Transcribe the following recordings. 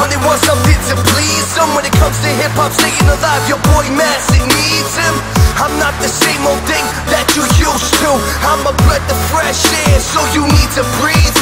when they want something to please them. When it comes to hip hop, staying alive, your boy Massive needs him. I'm not the same old thing that you used to. I'm a breath of fresh air, so you need to breathe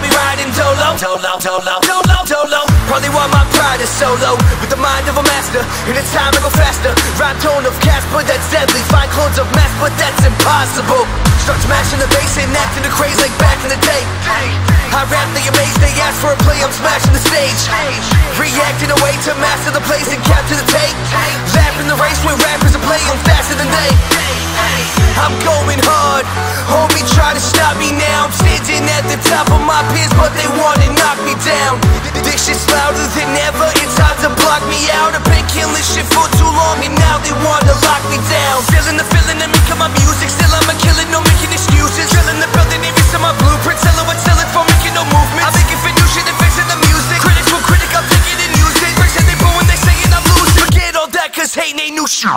this game, I be riding dolo, dolo, dolo, dolo, dolo. Probably why my pride is solo, with the mind of a master. In its time, I go faster. Rhyme tone of Casper, that's deadly. Find clones of mass, but that's impossible. Start smashing the bass and acting the craze like back in the day. I rap, they amaze, they ask for a play, I'm smashing the stage. Reacting away to master the place and capture the tape. Lapping the race with rappers and play, I'm faster than they. I'm going hard. Homie, try to stop me now. I'm standing at the top of my peers, but they wanna knock me down. Shit's louder than ever. It's hard to block me out. I've been killing shit for too long, and now they wanna lock me down. Feeling the feeling that make my music. Still, I'm a killer, no making excuses. Drilling the building, every some my blueprint. Silhouette selling for making no movement. I'm making for new shit and fixing the music. Critics will critic, I'm taking and it. Bricks and they boo when they saying I'm losing. Forget all that, cause hate ain't new shit.